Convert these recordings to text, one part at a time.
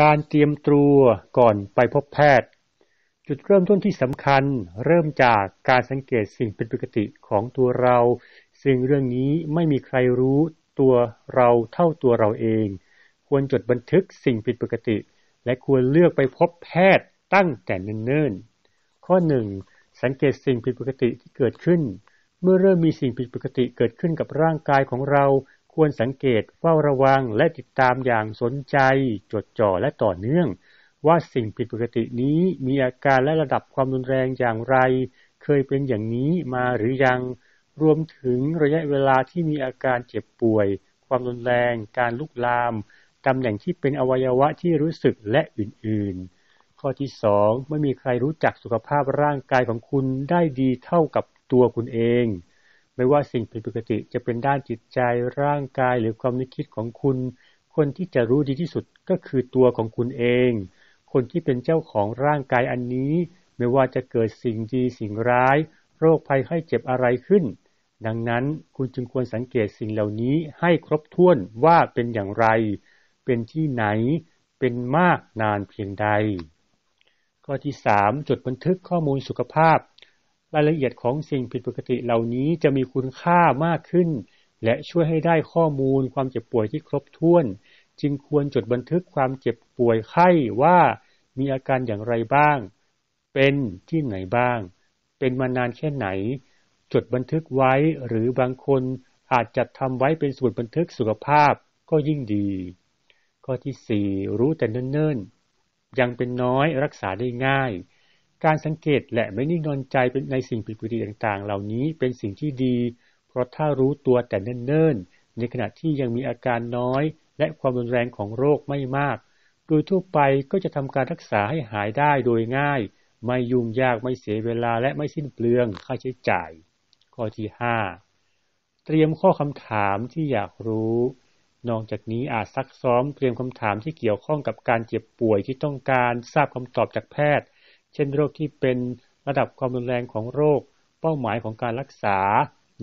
การเตรียมตัวก่อนไปพบแพทย์ จุดเริ่มต้นที่สำคัญ เริ่มจากการสังเกตสิ่งเป็นปกติของตัวเรา ซึ่งเรื่องนี้ไม่มีใครรู้ตัวเราเท่าตัวเราเอง ควรจดบันทึกสิ่งผิดปกติ และควรเลือกไปพบแพทย์ตั้งแต่เนิ่นๆ ข้อหนึ่งสังเกตสิ่งผิดปกติที่เกิดขึ้น เมื่อเริ่มมีสิ่งผิดปกติเกิดขึ้นกับร่างกายของเรา ควรสังเกตเฝ้าระวังและติดตามอย่างสนใจ จดจ่อและต่อเนื่อง ว่าสิ่งผิดปกตินี้มีอาการและระดับความรุนแรงอย่างไร เคยเป็นอย่างนี้มาหรือยัง รวมถึงระยะเวลาที่มีอาการเจ็บป่วย ความรุนแรง การลุกลามตำแหน่งที่เป็นอวัยวะที่รู้สึกและอื่น ๆ ข้อที่สองไม่มีใครรู้จักสุขภาพร่างกายของคุณได้ดีเท่ากับตัวคุณเอง ไม่ว่าสิ่งผิดปกติจะเป็นด้านจิตใจร่างกายหรือความนึกคิดของคุณ คนที่จะรู้ดีที่สุดก็คือตัวของคุณเอง คนที่เป็นเจ้าของร่างกายอันนี้ ไม่ว่าจะเกิดสิ่งดีสิ่งร้าย โรคภัยไข้เจ็บอะไรขึ้น ดังนั้นคุณจึงควรสังเกตสิ่งเหล่านี้ให้ครบถ้วนว่าเป็นอย่างไร เป็นที่ไหน เป็นมากนานเพียงใด ข้อที่ 3 จดบันทึกข้อมูลสุขภาพ รายละเอียดของสิ่งผิดปกติเหล่านี้จะมีคุณค่ามากขึ้น และช่วยให้ได้ข้อมูลความเจ็บป่วยที่ครบถ้วน จึงควรจดบันทึกความเจ็บป่วยไข้ว่ามีอาการอย่างไรบ้าง เป็นที่ไหนบ้าง เป็นมานานแค่ไหน จดบันทึกไว้หรือบางคนอาจจัดทำไว้เป็นสมุดบันทึกสุขภาพก็ยิ่งดี ข้อที่ 4 รู้แต่เนิ่นๆ ยังเป็นน้อยรักษาได้ง่าย การสังเกตและไม่นิ่งนอนใจเป็นในสิ่งผิดปกติต่างๆ เหล่านี้เป็นสิ่งที่ดี เพราะถ้ารู้ตัวแต่เนิ่นๆ ในขณะที่ยังมีอาการน้อย และความรุนแรงของโรคไม่มาก โดยทั่วไปก็จะทำการรักษาให้หายได้โดยง่าย ไม่ยุ่งยากไม่เสียเวลาและไม่สิ้นเปลืองค่าใช้จ่าย ข้อที่ 5 เตรียมข้อคำถามที่อยากรู้ นอกจากนี้อาจซักซ้อมเตรียมคำถามที่เกี่ยวข้องกับการเจ็บป่วยที่ต้องการทราบคำตอบจากแพทย์ เช่นโรคที่เป็นระดับความรุนแรงของโรค เป้าหมายของการรักษา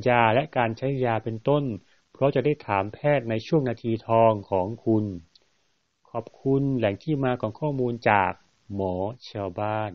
ยาและการใช้ยาเป็นต้น เพราะจะได้ถามแพทย์ในช่วงนาทีทองของคุณ ขอบคุณแหล่งที่มาของข้อมูลจากหมอชาวบ้าน